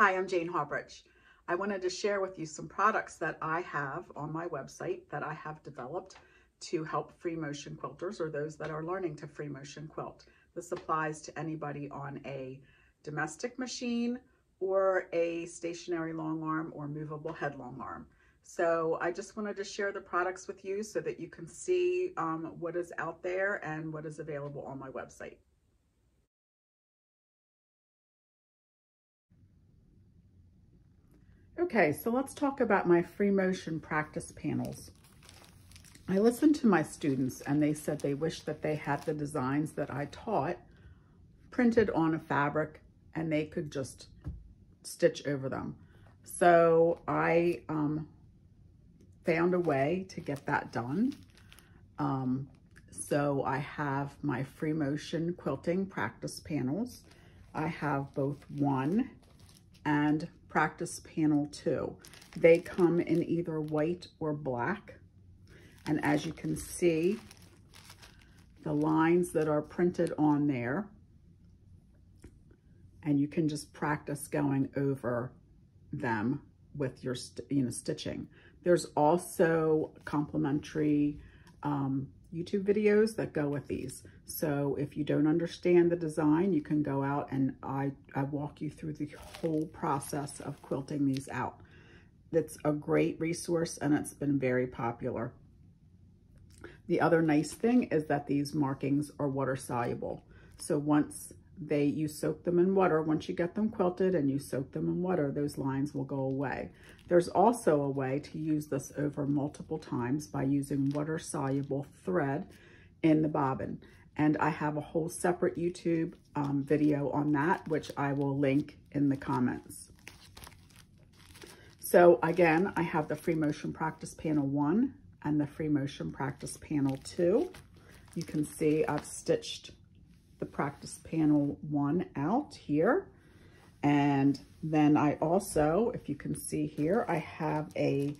Hi, I'm Jane Hauprich. I wanted to share with you some products that I have on my website that I have developed to help free motion quilters or those that are learning to free motion quilt. This applies to anybody on a domestic machine or a stationary long arm or movable head long arm. So I just wanted to share the products with you so that you can see um, what is out there and what is available on my website. Okay, so let's talk about my free motion practice panels. I listened to my students and they said they wish that they had the designs that I taught printed on a fabric and they could just stitch over them. So I um, found a way to get that done. Um, so I have my free motion quilting practice panels. I have both one and practice panel two. They come in either white or black. And as you can see, the lines that are printed on there, and you can just practice going over them with your you know stitching. There's also complimentary um, YouTube videos that go with these. So if you don't understand the design, you can go out and I, I walk you through the whole process of quilting these out. It's a great resource and it's been very popular. The other nice thing is that these markings are water soluble. So once they you soak them in water, once you get them quilted and you soak them in water, those lines will go away. There's also a way to use this over multiple times by using water soluble thread in the bobbin. And I have a whole separate YouTube um, video on that, which I will link in the comments. So again, I have the free motion practice panel one and the free motion practice panel two. You can see I've stitched the practice panel one out here. And then I also, if you can see here, I have a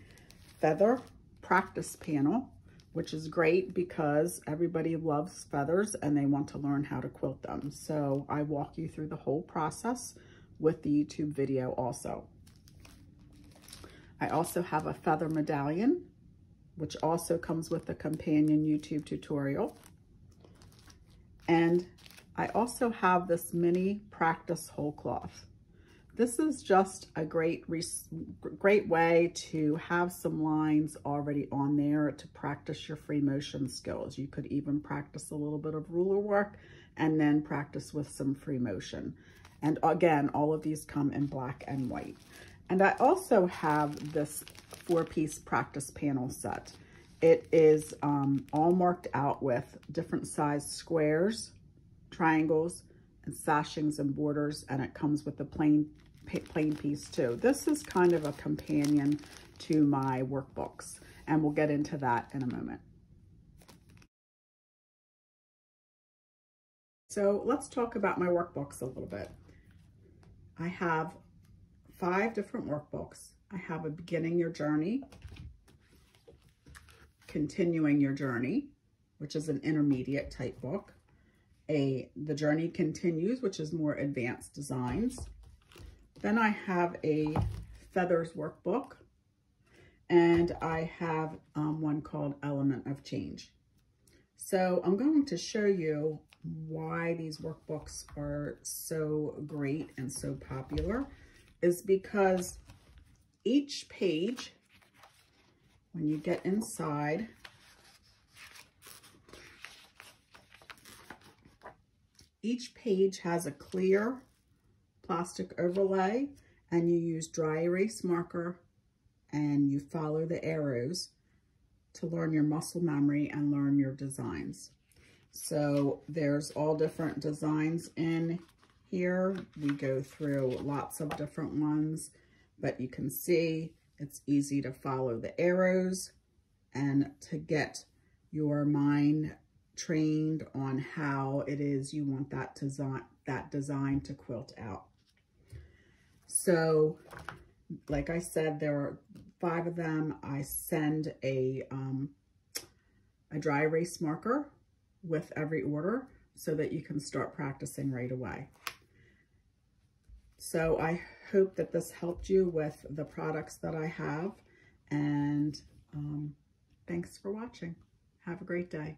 feather practice panel, which is great because everybody loves feathers and they want to learn how to quilt them. So I walk you through the whole process with the YouTube video also. I also have a feather medallion, which also comes with a companion YouTube tutorial. And I also have this mini practice whole cloth. This is just a great, great way to have some lines already on there to practice your free motion skills. You could even practice a little bit of ruler work and then practice with some free motion. And again, all of these come in black and white. And I also have this four-piece practice panel set. It is um, all marked out with different size squares, triangles and sashings and borders, and it comes with a plain, plain piece too. This is kind of a companion to my workbooks, and we'll get into that in a moment. So let's talk about my workbooks a little bit. I have five different workbooks. I have a beginning your journey, continuing your journey, which is an intermediate type book a The Journey Continues, which is more advanced designs. Then I have a Feathers workbook, and I have um, one called Element of Change. So I'm going to show you why these workbooks are so great and so popular is because each page, when you get inside, Each page has a clear plastic overlay and you use dry erase marker and you follow the arrows to learn your muscle memory and learn your designs. So there's all different designs in here. We go through lots of different ones, but you can see it's easy to follow the arrows and to get your mind trained on how it is you want that design, that design to quilt out. So, like I said, there are five of them. I send a, um, a dry erase marker with every order so that you can start practicing right away. so I hope that this helped you with the products that I have. And um, thanks for watching. Have a great day.